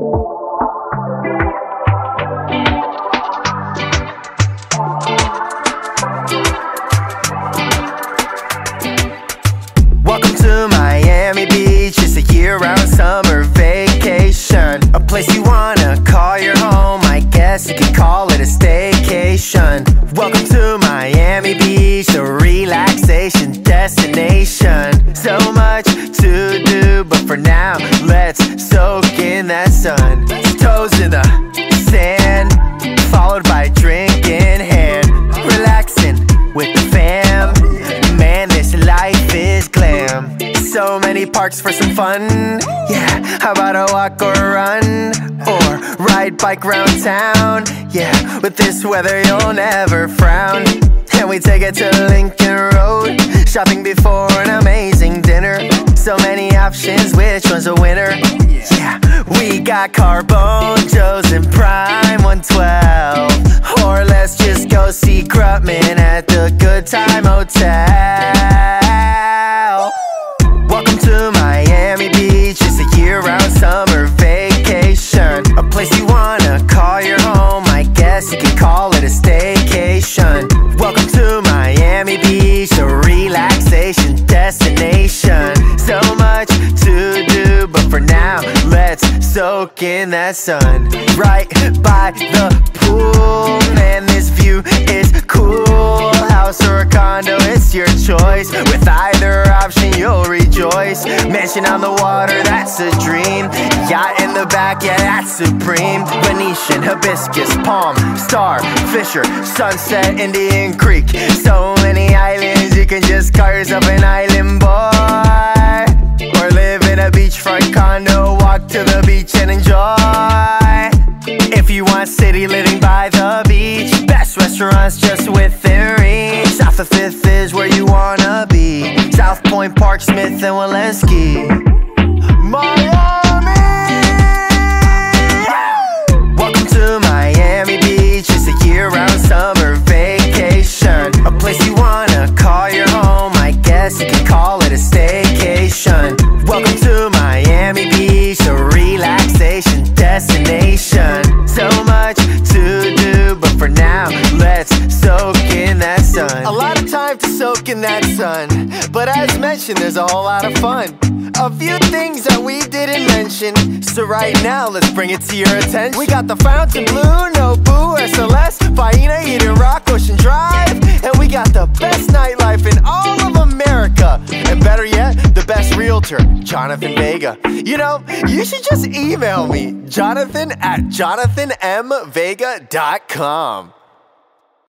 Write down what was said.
Welcome So many parks for some fun, yeah How about a walk or a run, or ride bike round town? Yeah, with this weather you'll never frown. And we take it to Lincoln Road? Shopping before an amazing dinner. So many options, which one's a winner? Yeah, we got Carbone, Joe's and Prime 112 Or let's just go see Grutman at the Good Time Hotel Welcome to Miami Beach, a relaxation destination. So much to do, but for now, let's soak in that sun. Right by the pool, man, this view is cool. House or condo, it's your choice. With either option, you'll rejoice. Mansion on the water, that's a dream. Yacht the back, yeah, that's supreme. Venetian, hibiscus, palm, star, fisher Sunset, Indian Creek. So many islands, you can just call yourself an island boy. Or live in a beachfront condo Walk to the beach and enjoy. If you want city living by the beach Best restaurants just within reach. South of 5th is where you wanna be. South Point Park, Smith and Wollensky sun. A lot of time to soak in that sun. But as mentioned, there's a whole lot of fun. A few things that we didn't mention. So right now, let's bring it to your attention. We got the Fontainebleau, Nobu, SLS Faena, Eden Rock, Ocean Drive. And we got the best nightlife in all of America. And better yet, the best realtor, Jonathan Vega. You know, you should just email me Jonathan at jonathanmvega.com